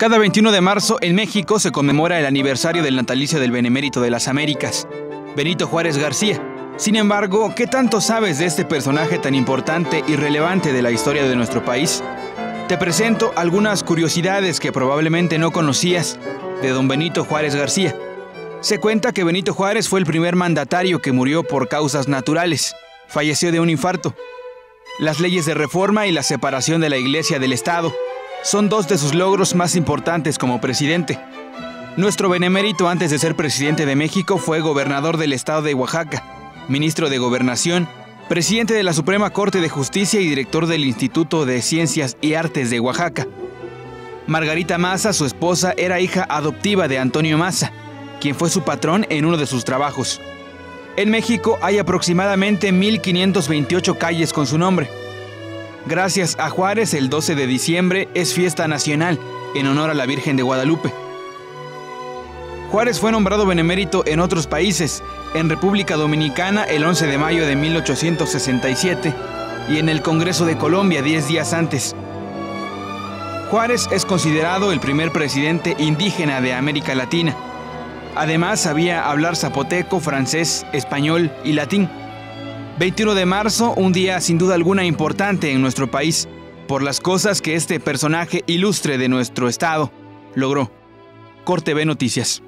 Cada 21 de marzo en México se conmemora el aniversario del natalicio del Benemérito de las Américas, Benito Juárez García. Sin embargo, ¿qué tanto sabes de este personaje tan importante y relevante de la historia de nuestro país? Te presento algunas curiosidades que probablemente no conocías de don Benito Juárez García. Se cuenta que Benito Juárez fue el primer mandatario que murió por causas naturales. Falleció de un infarto. Las leyes de reforma y la separación de la Iglesia del Estado son dos de sus logros más importantes como presidente. Nuestro benemérito antes de ser presidente de México fue gobernador del estado de Oaxaca, ministro de Gobernación, presidente de la Suprema Corte de Justicia y director del Instituto de Ciencias y Artes de Oaxaca. Margarita Maza, su esposa, era hija adoptiva de Antonio Maza, quien fue su patrón en uno de sus trabajos. En México hay aproximadamente 1.528 calles con su nombre. Gracias a Juárez, el 12 de diciembre es fiesta nacional en honor a la Virgen de Guadalupe. Juárez fue nombrado benemérito en otros países, en República Dominicana el 11 de mayo de 1867 y en el Congreso de Colombia 10 días antes. Juárez es considerado el primer presidente indígena de América Latina. Además sabía hablar zapoteco, francés, español y latín. 21 de marzo, un día sin duda alguna importante en nuestro país, por las cosas que este personaje ilustre de nuestro estado logró. Corte B Noticias.